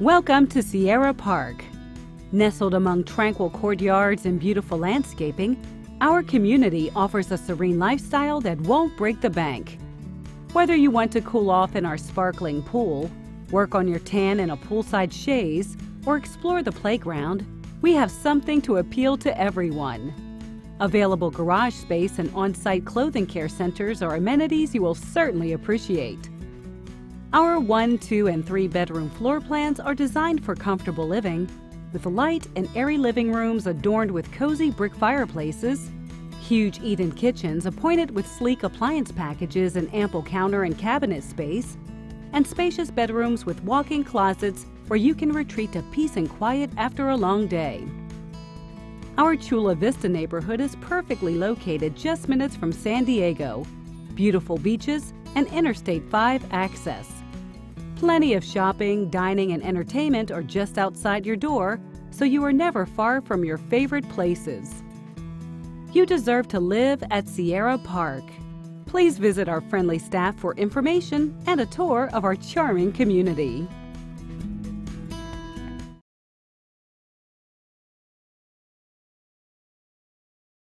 Welcome to Sierra Park. Nestled among tranquil courtyards and beautiful landscaping, our community offers a serene lifestyle that won't break the bank. Whether you want to cool off in our sparkling pool, work on your tan in a poolside chaise, or explore the playground, we have something to appeal to everyone. Available garage space and on-site clothing care centers are amenities you will certainly appreciate. Our one, two, and three bedroom floor plans are designed for comfortable living, with light and airy living rooms adorned with cozy brick fireplaces, huge eat-in kitchens appointed with sleek appliance packages and ample counter and cabinet space, and spacious bedrooms with walk-in closets where you can retreat to peace and quiet after a long day. Our Chula Vista neighborhood is perfectly located just minutes from San Diego, beautiful beaches, and Interstate 5 access. Plenty of shopping, dining, and entertainment are just outside your door, so you are never far from your favorite places. You deserve to live at Sierra Park. Please visit our friendly staff for information and a tour of our charming community.